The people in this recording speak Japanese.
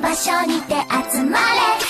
場所にて集まれ。